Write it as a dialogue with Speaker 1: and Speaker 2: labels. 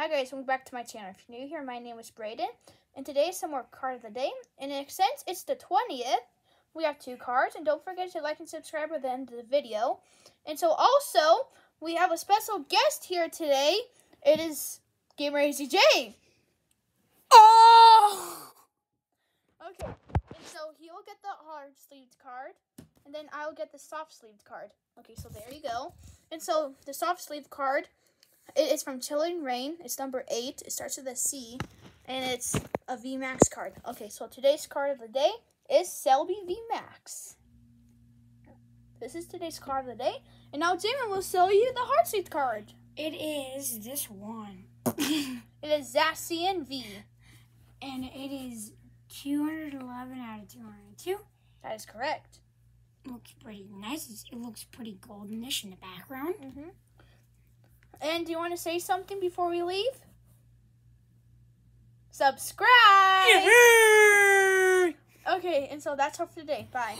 Speaker 1: Hi guys, welcome back to my channel. If you're new here, my name is Braden, and today is some more card of the day. And since it's the 20th, we have two cards, and don't forget to like and subscribe at the end of the video. And so also, we have a special guest here today. It is GamerazJ.
Speaker 2: Oh!
Speaker 1: Okay, and so he will get the hard sleeved card, and then I'll get the soft sleeved card. Okay, so there you go. And so the soft sleeved card, it is from Chilling Reign. It's number eight. It starts with a C, and it's a VMAX card. Okay, so today's card of the day is Celebi VMAX. This is today's card of the day, and now Damon will show you the hard sleeved card.
Speaker 2: It is this one.
Speaker 1: It is Zacian V.
Speaker 2: and it is 211 out of 202.
Speaker 1: That is correct.
Speaker 2: Looks pretty nice. It looks pretty goldenish in the background.
Speaker 1: Mm-hmm. And do you want to say something before we leave? Subscribe! Okay, and so that's all for today. Bye.